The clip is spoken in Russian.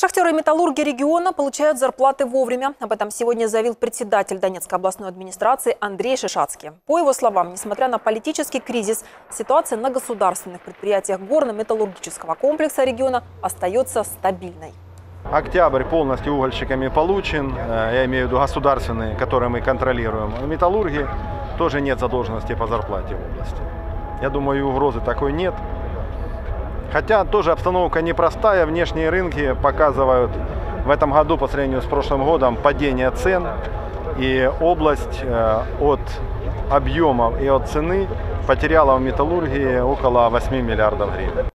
Шахтеры и металлурги региона получают зарплаты вовремя. Об этом сегодня заявил председатель Донецкой областной администрации Андрей Шишацкий. По его словам, несмотря на политический кризис, ситуация на государственных предприятиях горно-металлургического комплекса региона остается стабильной. Октябрь полностью угольщиками получен, э, я имею в виду государственные, которые мы контролируем. В металлургии тоже нет задолженности по зарплате в области. Я думаю, угрозы такой нет. Хотя тоже обстановка непростая, внешние рынки показывают в этом году по сравнению с прошлым годом падение цен. И область э, от объемов и от цены потеряла в металлургии около 8 миллиардов гривен.